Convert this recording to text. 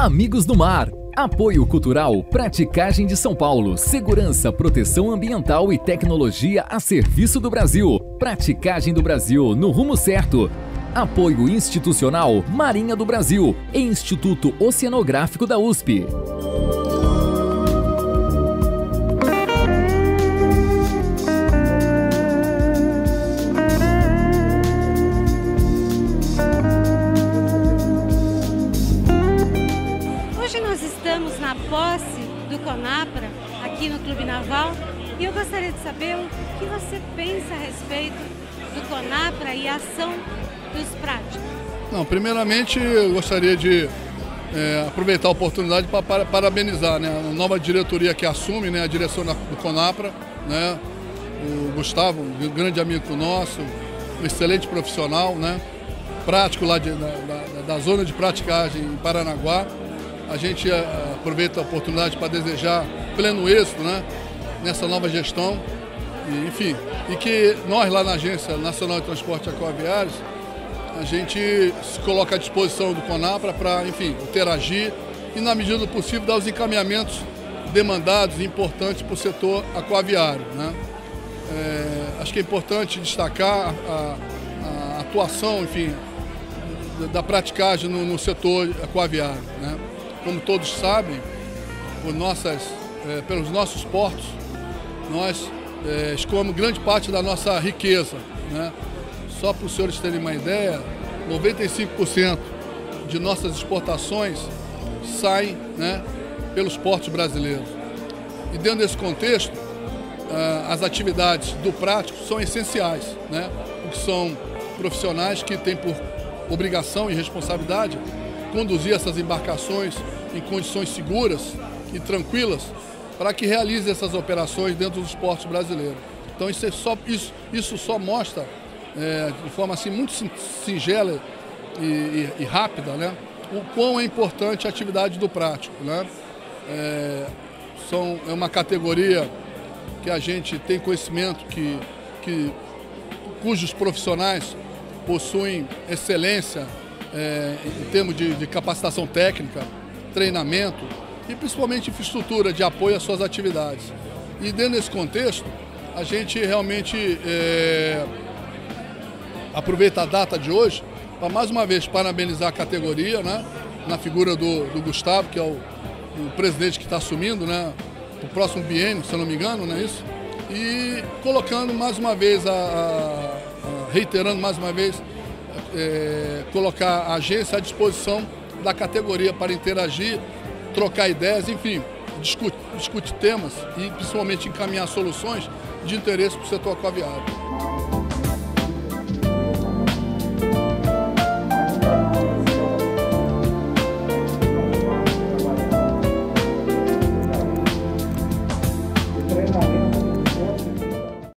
Amigos do Mar. Apoio Cultural Praticagem de São Paulo. Segurança, proteção ambiental e tecnologia a serviço do Brasil. Praticagem do Brasil no rumo certo. Apoio institucional Marinha do Brasil e Instituto Oceanográfico da USP. Estamos na posse do Conapra, aqui no Clube Naval, e eu gostaria de saber o que você pensa a respeito do Conapra e a ação dos práticos. Não, primeiramente eu gostaria de é, aproveitar a oportunidade para, para parabenizar né, a nova diretoria que assume né, a direção do Conapra, né, o Gustavo, um grande amigo nosso, um excelente profissional, né, prático lá de, da, da, da zona de praticagem em Paranaguá. A gente é, aproveita a oportunidade para desejar pleno êxito né, nessa nova gestão. E, enfim, e que nós lá na Agência Nacional de Transporte Aquaviários, a gente se coloca à disposição do Conapra para, enfim, interagir e, na medida do possível, dar os encaminhamentos demandados e importantes para o setor aquaviário. Né? É, acho que é importante destacar a, a, atuação, enfim, da praticagem no, no, setor aquaviário. Né? Como todos sabem, nossas, é, pelos nossos portos, nós é, escoamos grande parte da nossa riqueza. Né? Só para os senhores terem uma ideia, 95% de nossas exportações saem né, pelos portos brasileiros. E dentro desse contexto, as atividades do prático são essenciais, né? porque são profissionais que têm por obrigação e responsabilidade conduzir essas embarcações em condições seguras e tranquilas para que realize essas operações dentro dos portos brasileiros. Então isso, é só, isso, isso só mostra é, de forma assim muito singela e, e, e, rápida, né, o quão é importante a atividade do prático. Né? É, são, é uma categoria que a gente tem conhecimento que, que cujos profissionais possuem excelência é, em termos de, de capacitação técnica, treinamento e principalmente infraestrutura de apoio às suas atividades. E dentro desse contexto, a gente realmente é, aproveita a data de hoje para mais uma vez parabenizar a categoria, né? Na figura do, do Gustavo, que é o, o presidente que está assumindo, né? O próximo biênio, se eu não me engano, não é isso? E colocando mais uma vez, a, a, a reiterando mais uma vez, é, colocar a agência à disposição da categoria para interagir, trocar ideias, enfim, discutir, discutir temas e principalmente encaminhar soluções de interesse para o setor aquaviário.